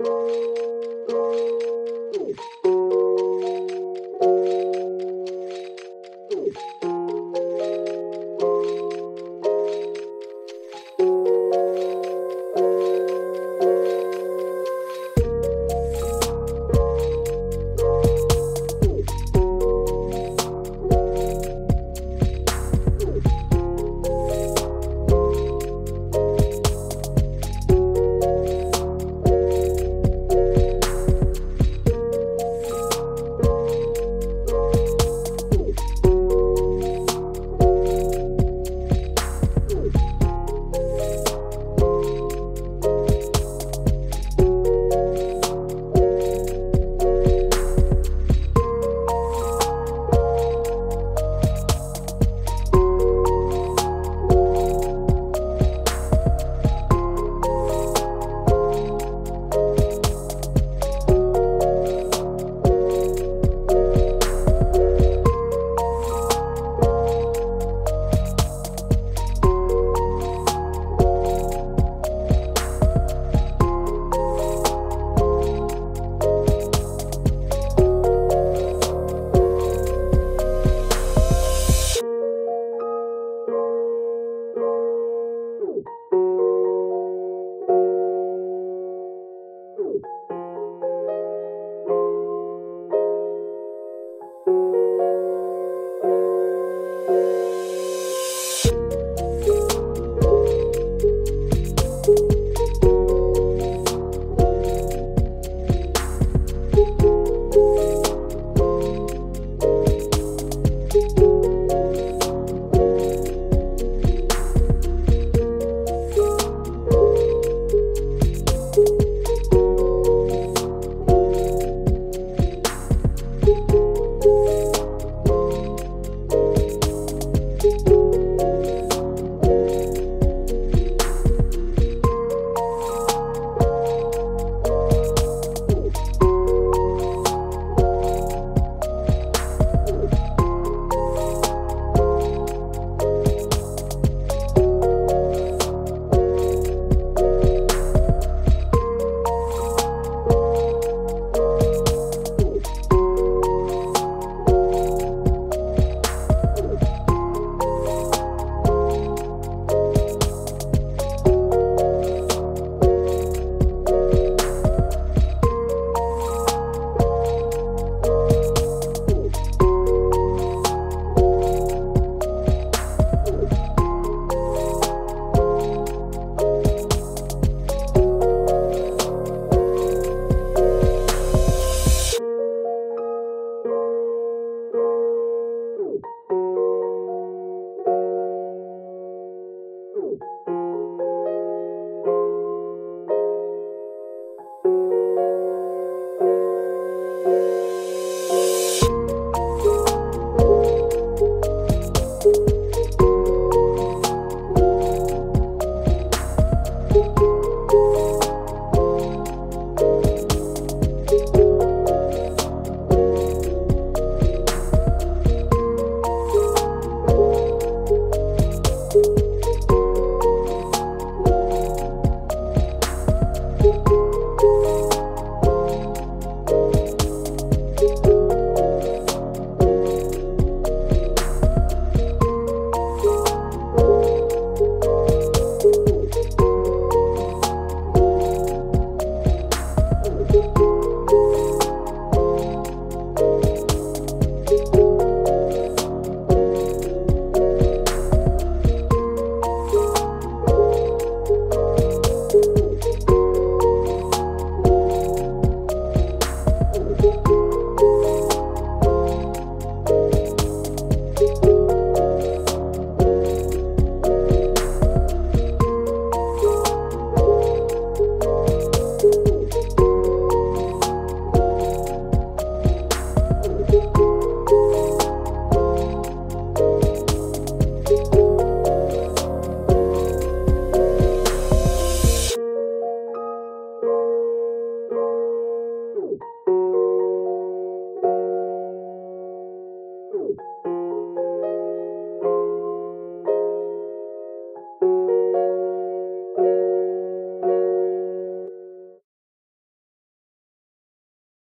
Música